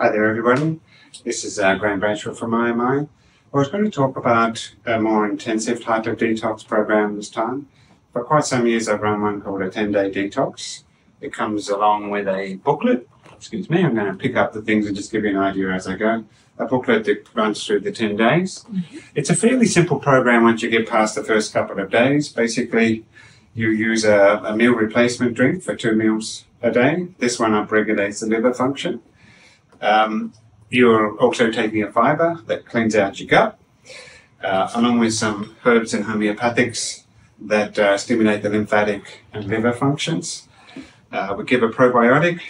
Hi there, everybody. This is uh, Graeme Bradshaw from IMI. I was going to talk about a more intensive type of detox program this time. For quite some years, I've run one called a 10 day detox. It comes along with a booklet. Excuse me, I'm going to pick up the things and just give you an idea as I go. A booklet that runs through the 10 days. Mm-hmm. It's a fairly simple program once you get past the first couple of days. Basically, you use a, a meal replacement drink for two meals a day. This one upregulates the liver function. Um, you're also taking a fiber that cleans out your gut, uh, along with some herbs and homeopathics that uh, stimulate the lymphatic and liver functions. Uh, we give a probiotic,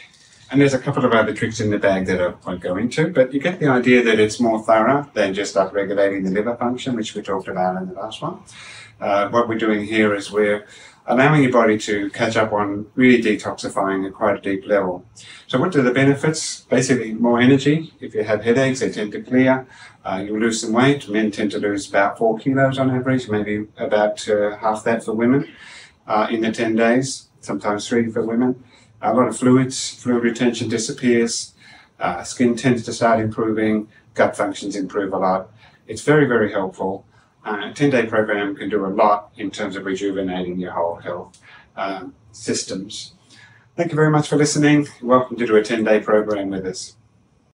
and there's a couple of other tricks in the bag that I won't go into, but you get the idea that it's more thorough than just upregulating the liver function, which we talked about in the last one. Uh, what we're doing here is we're allowing your body to catch up on really detoxifying at quite a deep level. So what are the benefits? Basically more energy. If you have headaches, they tend to clear. Uh, you lose some weight. Men tend to lose about four kilos on average, maybe about uh, half that for women uh, in the 10 days, sometimes three for women. A lot of fluids, fluid retention disappears. Uh, skin tends to start improving. Gut functions improve a lot. It's very, very helpful uh, a 10 day program can do a lot in terms of rejuvenating your whole health um, systems. Thank you very much for listening. You're welcome to do a 10 day program with us.